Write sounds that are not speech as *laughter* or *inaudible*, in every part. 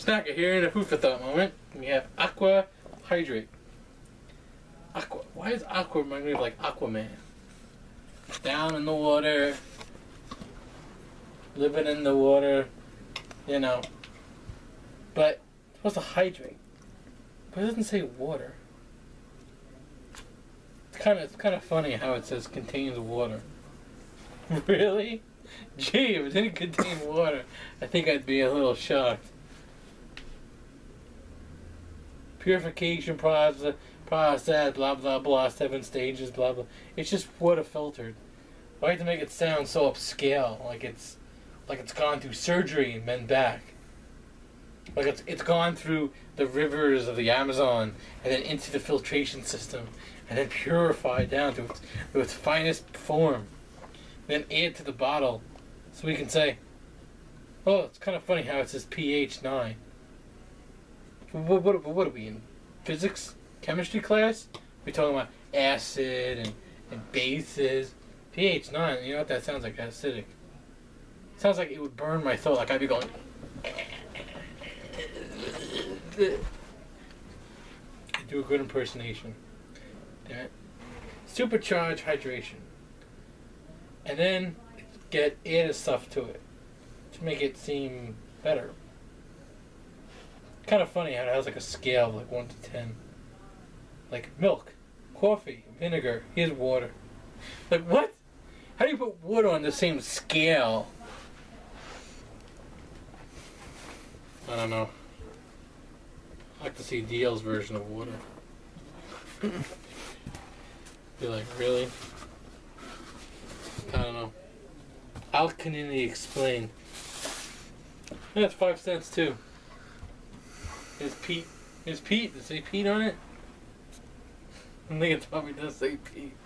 Snacker here in a food for thought moment. We have Aqua Hydrate. Aqua. Why is Aqua remind me of like Aquaman? Down in the water, living in the water, you know. But it's supposed to hydrate. But it doesn't say water. It's kind of it's kind of funny how it says contains water. *laughs* really? Gee, if it didn't contain water, I think I'd be a little shocked. Purification process, process, blah blah blah, seven stages, blah blah. It's just water filtered. Why have to make it sound so upscale, like it's like it's gone through surgery and then back? Like it's it's gone through the rivers of the Amazon and then into the filtration system and then purified down to its, to its finest form. Then add to the bottle so we can say, oh, it's kind of funny how it says pH 9. What, what, what are we in? Physics? Chemistry class? We're talking about acid and, and bases. pH 9, you know what that sounds like? Acidic. Sounds like it would burn my throat. Like I'd be going. Do a good impersonation. Damn it. Supercharge hydration. And then get added stuff to it to make it seem better. Kind of funny how it has like a scale of like 1 to 10. Like milk, coffee, vinegar, here's water. Like what? How do you put water on the same scale? I don't know. I like to see DL's version of water. Be like, really? I don't know. He explain? That's five cents too. Is Pete? Is Pete? Does it say Pete on it? I think it probably does say Pete.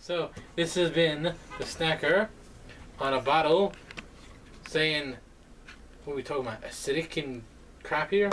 so this has been the snacker on a bottle saying what are we talking about? Acidic and crap here?